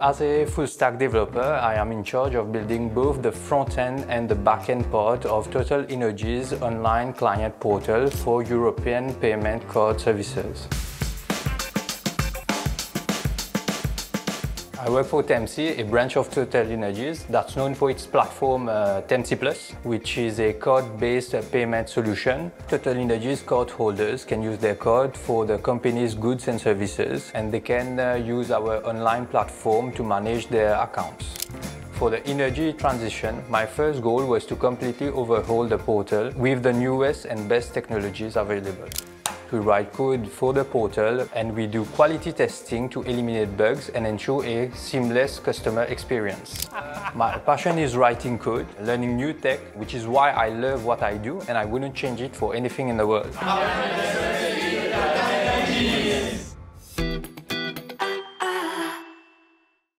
As a full stack developer, I am in charge of building both the front end and the back end part of Total Energies online client portal for European payment card services. I work for Temsi, a branch of Total Energies that's known for its platform uh, Plus, which is a card-based payment solution. Total Energies card holders can use their card for the company's goods and services, and they can uh, use our online platform to manage their accounts. For the energy transition, my first goal was to completely overhaul the portal with the newest and best technologies available. We write code for the portal and we do quality testing to eliminate bugs and ensure a seamless customer experience. My passion is writing code, learning new tech, which is why I love what I do and I wouldn't change it for anything in the world.